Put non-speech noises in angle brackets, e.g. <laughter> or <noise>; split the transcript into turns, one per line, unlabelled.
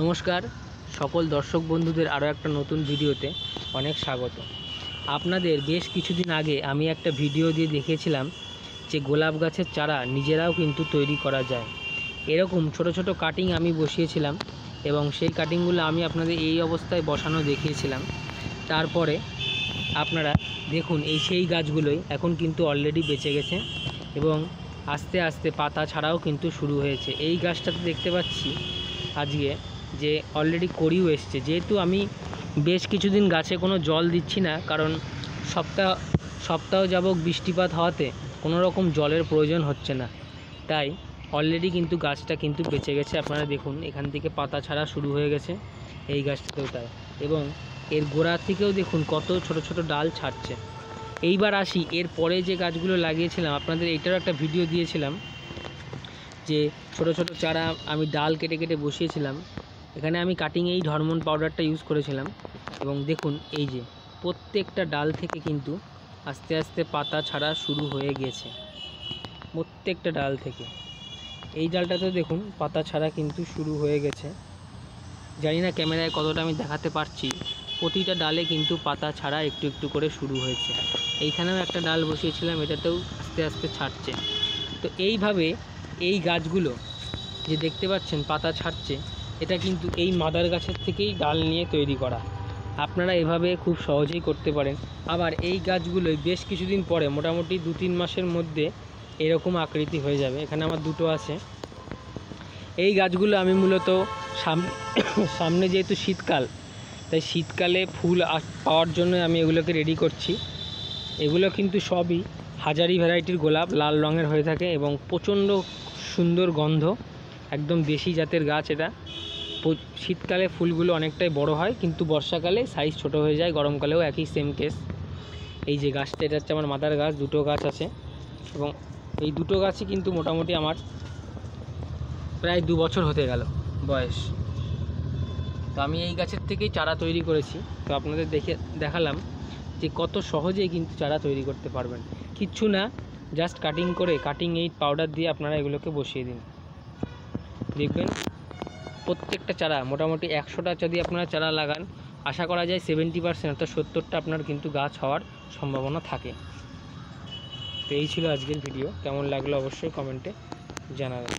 নমস্কার, সকল দর্শক বন্ধুদের আরও একটা নতুন ভিডিওতে অনেক স্বাগত। আপনাদের বেশ কিছুদিন আগে আমি একটা ভিডিও দিয়ে দেখিয়েছিলাম যে গোলাপ গাছের চারা নিজেরাও কিন্তু তৈরি করা যায়। এরকম ছোট ছোট কাটিং আমি বসিয়েছিলাম এবং সেই কাটিংগুলো আমি আপনাদের এই অবস্থায় বসানো দেখিয়েছিলাম। তারপরে আপনারা দেখুন এই সেই গাছগুলোই এখন কিন্তু অলরেডি বেঁচে গেছে এবং আস্তে আস্তে পাতা ছাড়াও কিন্তু শুরু হয়েছে। এই গাছটাতে দেখতে পাচ্ছি আজকে যে অলরেডি করিও এসছে। যেহেতু আমি বেশ কিছুদিন গাছে কোনো জল দিচ্ছি না, কারণ সপ্তাহ সপ্তাহ যাবক বৃষ্টিপাত হওয়াতে কোনো রকম জলের প্রয়োজন হচ্ছে না। তাই অলরেডি কিন্তু গাছটা কিন্তু বেঁচে গেছে। আপনারা দেখুন, এখান থেকে পাতা ছাড়া শুরু হয়ে গেছে এই গাছটাতেও তাই। এবং এর গোড়া থেকেও দেখুন কত ছোট ছোট ডাল ছাড়ছে। এইবার আসি, এর পরে যে গাছগুলো লাগিয়েছিলাম, আপনাদের এইটারও একটা ভিডিও দিয়েছিলাম যে ছোট ছোট চারা আমি ডাল কেটে কেটে বসিয়েছিলাম। এখানে আমি কাটিং এই হরমোন পাউডারটা ইউজ করেছিলাম। এবং দেখুন, এই যে প্রত্যেকটা ডাল থেকে কিন্তু আস্তে আস্তে পাতা ছাড়া শুরু হয়ে গেছে। প্রত্যেকটা ডাল থেকে। এই ডালটাতেও দেখুন, পাতা ছাড়া কিন্তু শুরু হয়ে গেছে। জানি না ক্যামেরায় কতটা আমি দেখাতে পারছি। প্রতিটা ডালে কিন্তু পাতা ছাড়া একটু একটু করে শুরু হয়েছে। এইখানেও একটা ডাল বসিয়েছিলাম, এটাতেও আস্তে আস্তে ছাড়ছে। তো এইভাবে এই গাছগুলো যে দেখতে পাচ্ছেন, পাতা ছাড়ছে এটা কিন্তু এই মাদার গাছের থেকেই ডাল নিয়ে তৈরি করা। আপনারা এভাবে খুব সহজেই করতে পারেন। আবার এই গাছগুলোই বেশ কিছুদিন পরে, মোটামুটি দু তিন মাসের মধ্যে এরকম আকৃতি হয়ে যাবে। এখানে আমার দুটো আছে। এই গাছগুলো আমি মূলত সামনে <coughs> সামনে যেহেতু শীতকাল, তাই শীতকালে ফুল পাওয়ার জন্য আমি এগুলোকে রেডি করছি। এগুলো কিন্তু সবই হাজারি ভ্যারাইটির গোলাপ, লাল রঙের হয়ে থাকে এবং প্রচণ্ড সুন্দর গন্ধ। একদম দেশি জাতের গাছ এটা। শীতকালে ফুলগুলো অনেকটাই বড় হয়, কিন্তু বর্ষাকালে সাইজ ছোট হয়ে যায়, গরমকালেও একই সেম কেস এই যে গাছটা, এটা হচ্ছে আমার মাদার গাছ, দুটো গাছ আছে। এবং এই দুটো গাছই কিন্তু মোটামুটি আমার প্রায় দু বছর হতে গেল বয়স। তো আমি এই গাছের থেকেই চারা তৈরি করেছি। তো আপনাদের দেখে, দেখালাম যে কত সহজেই কিন্তু চারা তৈরি করতে পারবেন। কিচ্ছু না জাস্ট কাটিং করে কাটিং এইট পাউডার দিয়ে আপনারা এগুলোকে বসিয়ে দিন। দেখবেন প্রত্যেকটা চারা, মোটামুটি একশোটা যদি আপনারা চারা লাগান, আশা করা যায় সেভেন্টি পার্সেন্ট অর্থাৎ সত্তরটা আপনার কিন্তু গাছ হওয়ার সম্ভাবনা থাকে। তো এই ছিল আজকের ভিডিও কেমন লাগল অবশ্যই কমেন্টে জানাবেন।